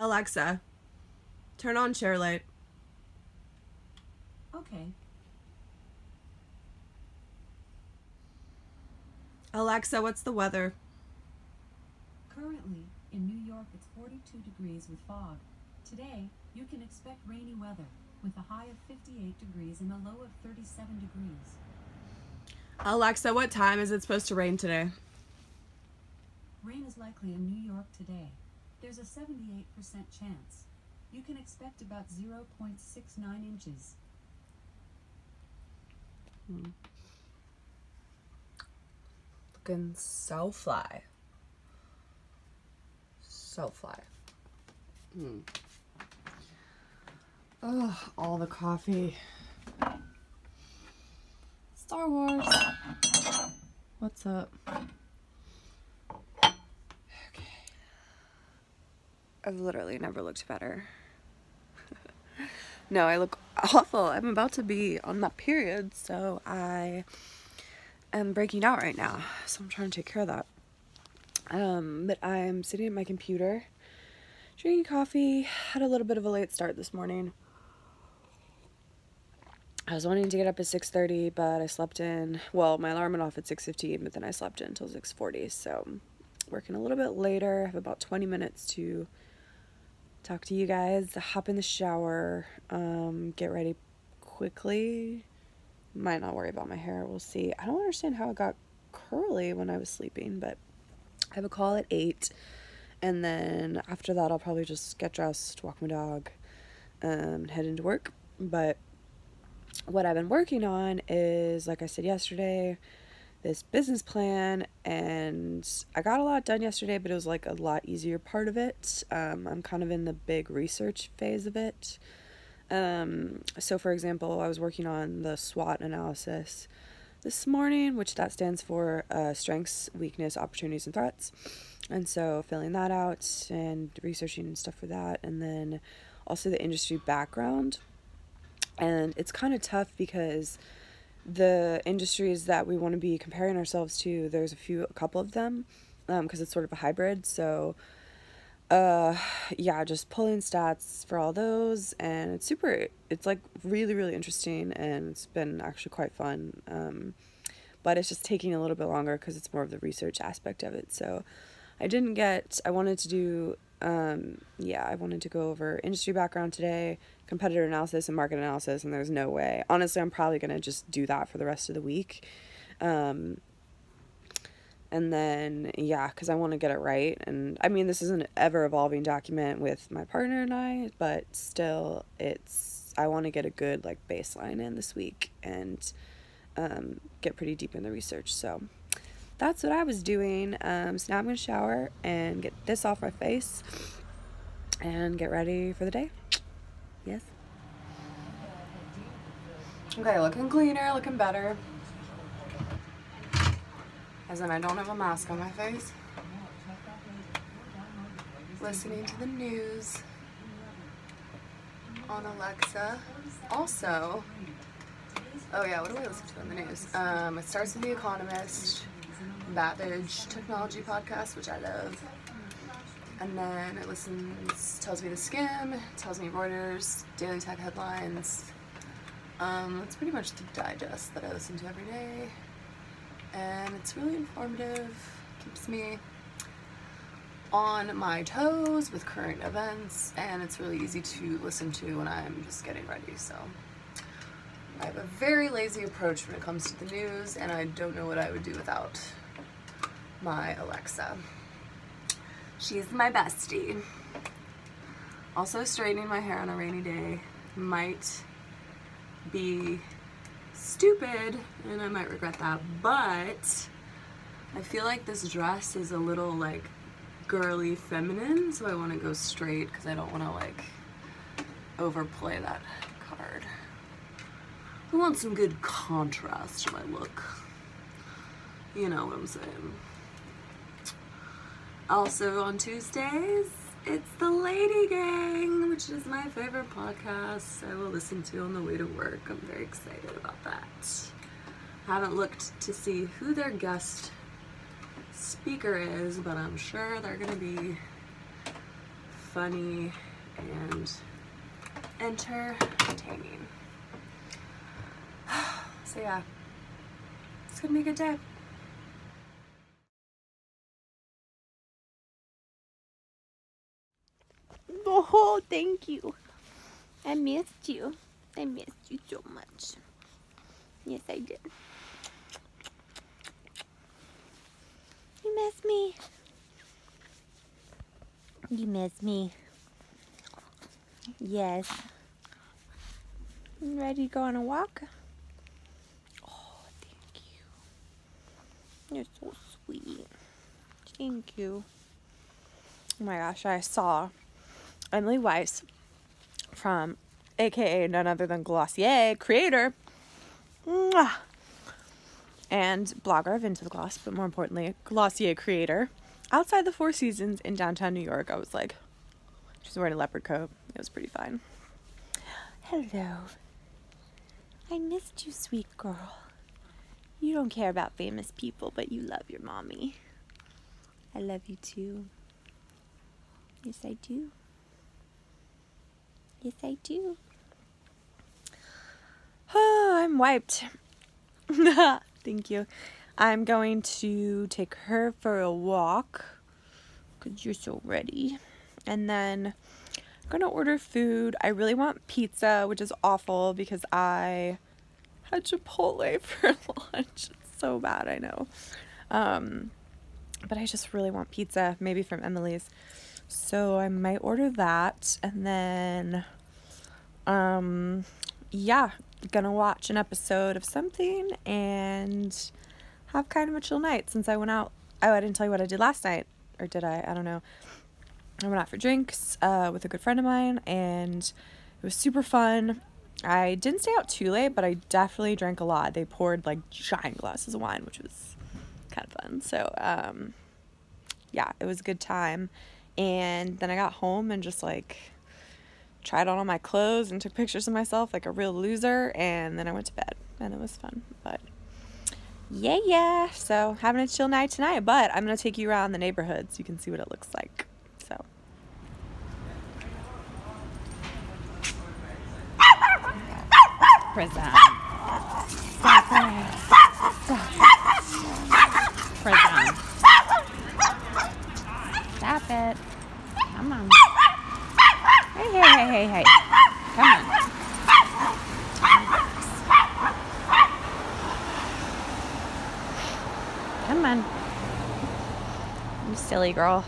Alexa, turn on share light. Okay. Alexa, what's the weather? Currently, in New York, it's 42 degrees with fog. Today, you can expect rainy weather with a high of 58 degrees and a low of 37 degrees. Alexa, what time is it supposed to rain today? Rain is likely in New York today. There's a 78% chance. You can expect about 0.69 inches. Looking so fly. So fly. Hmm. Ugh, all the coffee. Star Wars. What's up? I've literally never looked better. no, I look awful. I'm about to be on my period, so I am breaking out right now. So I'm trying to take care of that. Um, but I'm sitting at my computer, drinking coffee. Had a little bit of a late start this morning. I was wanting to get up at 6:30, but I slept in. Well, my alarm went off at 6:15, but then I slept in until 6:40. So, working a little bit later. I have about 20 minutes to talk to you guys. Hop in the shower, um, get ready quickly. Might not worry about my hair. We'll see. I don't understand how it got curly when I was sleeping, but I have a call at eight, and then after that, I'll probably just get dressed, walk my dog, um, head into work. But what I've been working on is, like I said yesterday, this business plan, and I got a lot done yesterday, but it was like a lot easier part of it. Um, I'm kind of in the big research phase of it. Um, so, for example, I was working on the SWOT analysis this morning, which that stands for uh, strengths, weakness, opportunities, and threats. And so, filling that out and researching and stuff for that, and then also the industry background and it's kind of tough because the industries that we want to be comparing ourselves to there's a few a couple of them because um, it's sort of a hybrid so uh yeah just pulling stats for all those and it's super it's like really really interesting and it's been actually quite fun um but it's just taking a little bit longer because it's more of the research aspect of it so i didn't get i wanted to do um yeah i wanted to go over industry background today competitor analysis and market analysis and there's no way. Honestly i'm probably going to just do that for the rest of the week. Um and then yeah because i want to get it right and i mean this is an ever evolving document with my partner and i but still it's i want to get a good like baseline in this week and um, get pretty deep in the research so that's what I was doing. Um, so now I'm going to shower and get this off my face and get ready for the day. Yes. Okay, looking cleaner, looking better. As in, I don't have a mask on my face. Listening to the news on Alexa. Also, oh yeah, what do I listen to on the news? Um, it starts with The Economist. Babbage Technology Podcast, which I love. And then it listens, tells me the Skimm, tells me Reuters, Daily Tech headlines. Um, it's pretty much the digest that I listen to every day. And it's really informative, keeps me on my toes with current events, and it's really easy to listen to when I'm just getting ready. So I have a very lazy approach when it comes to the news, and I don't know what I would do without my Alexa. She's my bestie. Also straightening my hair on a rainy day might be stupid and I might regret that, but I feel like this dress is a little like girly feminine, so I want to go straight because I don't want to like overplay that card. I want some good contrast to my look. You know what I'm saying. Also on Tuesdays, it's the LadyGang, which is my favorite podcast I will listen to on the way to work. I'm very excited about that. I haven't looked to see who their guest speaker is, but I'm sure they're going to be funny and entertaining. So yeah, it's gonna be a good day. Oh, thank you. I missed you. I missed you so much. Yes, I did. You miss me. You miss me. Yes. You ready to go on a walk? Oh, thank you. You're so sweet. Thank you. Oh my gosh, I saw Emily Weiss from aka none other than Glossier creator and blogger of Into the Gloss, but more importantly, Glossier creator outside the Four Seasons in downtown New York. I was like, she's wearing a leopard coat. It was pretty fine. Hello. I missed you, sweet girl. You don't care about famous people, but you love your mommy. I love you too. Yes, I do. Yes, I do. Oh, I'm wiped. Thank you. I'm going to take her for a walk because you're so ready. And then I'm going to order food. I really want pizza, which is awful because I had Chipotle for lunch. It's so bad, I know. Um, but I just really want pizza, maybe from Emily's. So I might order that and then um yeah, gonna watch an episode of something and have kind of a chill night since I went out. Oh, I didn't tell you what I did last night, or did I? I don't know. I went out for drinks uh, with a good friend of mine, and it was super fun. I didn't stay out too late, but I definitely drank a lot. They poured like giant glasses of wine, which was kind of fun. So, um, yeah, it was a good time. And then I got home and just like tried on all my clothes and took pictures of myself like a real loser. And then I went to bed and it was fun. But yeah, yeah. So having a chill night tonight. But I'm going to take you around the neighborhood so you can see what it looks like. So. Prison. Stop. Prison. Stop it. Come on. Hey, hey, hey, hey, hey. Come on. Come on. You silly girl.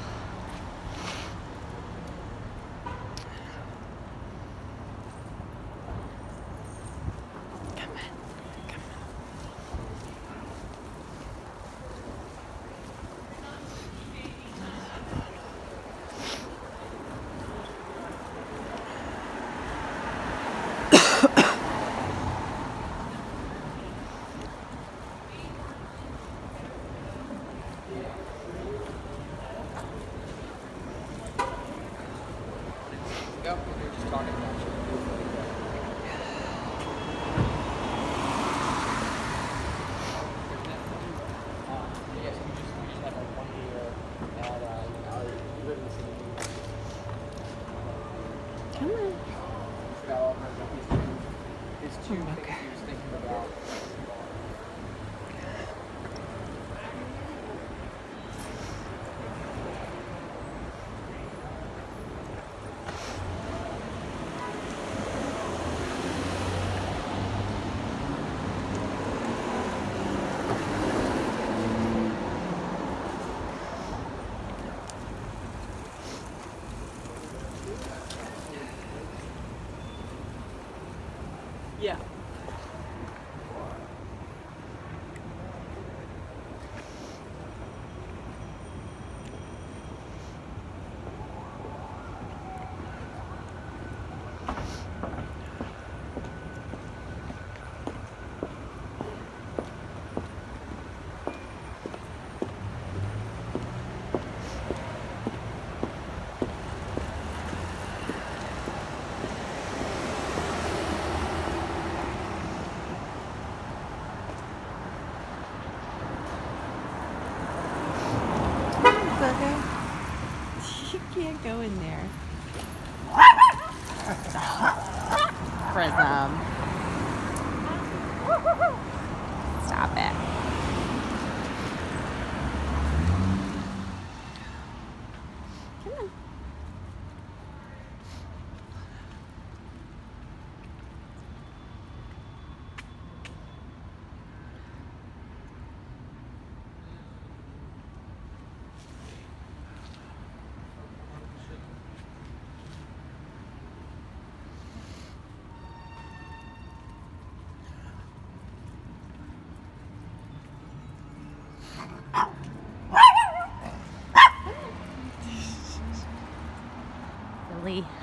Silly.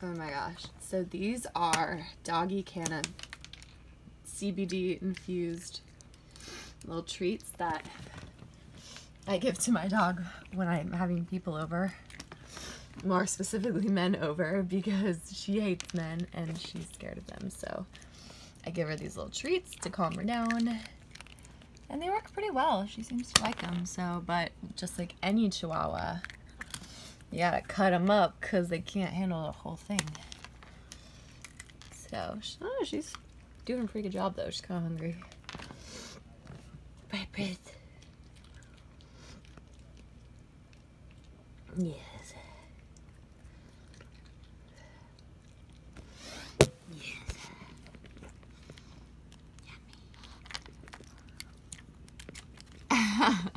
Oh my gosh. So these are Doggy Cannon CBD infused little treats that I give to my dog when I'm having people over. More specifically, men over because she hates men and she's scared of them. So I give her these little treats to calm her down. And they work pretty well. She seems to like them. So, but just like any chihuahua, you gotta cut them up because they can't handle the whole thing. So, oh, she's doing a pretty good job though. She's kind of hungry. Bye, Beth. Yes. Yes. Yummy.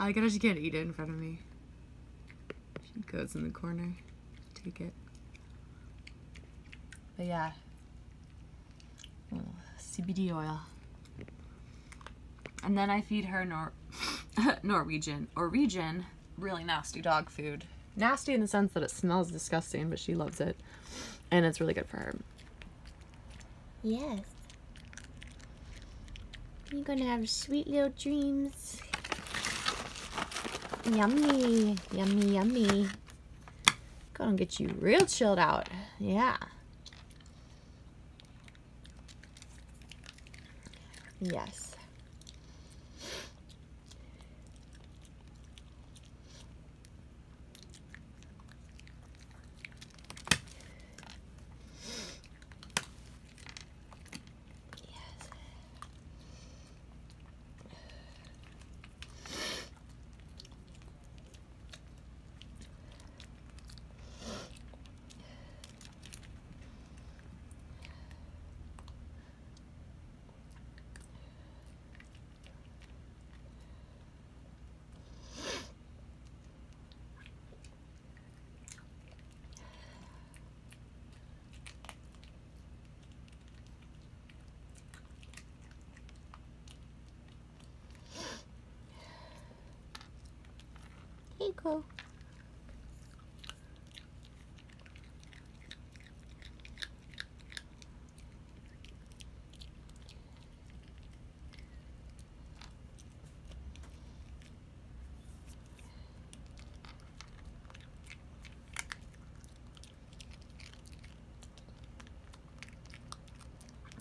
I like how she can't eat it in front of me. She goes in the corner. Take it. But yeah. Mm, oh, CBD oil. And then I feed her Nor- Norwegian or Orijen really nasty dog food. Nasty in the sense that it smells disgusting, but she loves it. And it's really good for her. Yes. You're gonna have sweet little dreams. Yummy, yummy, yummy. Gonna get you real chilled out. Yeah. Yes. Here you.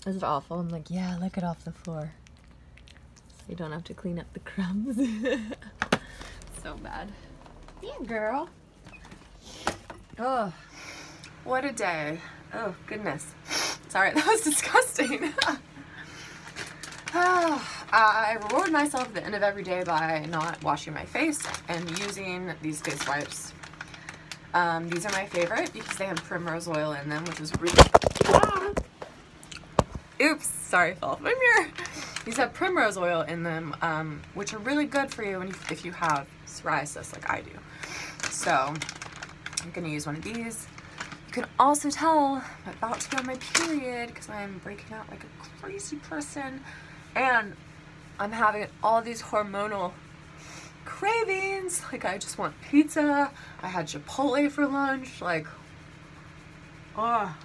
Is it awful? I'm like, yeah, lick it off the floor. So you don't have to clean up the crumbs. so bad. Yeah, girl. Oh, what a day. Oh, goodness. Sorry, that was disgusting. Ah, I reward myself at the end of every day by not washing my face and using these face wipes. Um, these are my favorite because they have primrose oil in them, which is really. Ah! Oops, sorry, fell off my mirror. These have primrose oil in them, um, which are really good for you when you, if you have psoriasis like I do. So, I'm gonna use one of these. You can also tell I'm about to go on my period because I'm breaking out like a crazy person. And I'm having all these hormonal cravings. Like I just want pizza. I had Chipotle for lunch. Like, oh.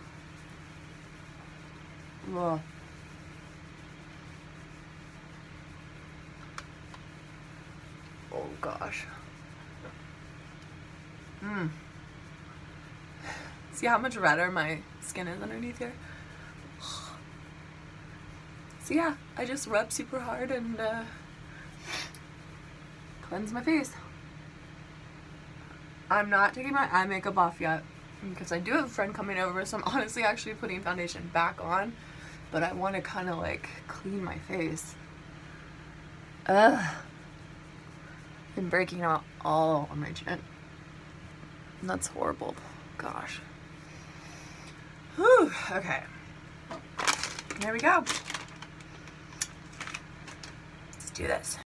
Oh gosh. Mmm. See how much redder my skin is underneath here? So yeah, I just rub super hard and uh, cleanse my face. I'm not taking my eye makeup off yet because I do have a friend coming over, so I'm honestly actually putting foundation back on, but I want to kind of like clean my face. Ugh. Been breaking out all on my chin. That's horrible. Gosh. Whew. Okay. There we go. Let's do this.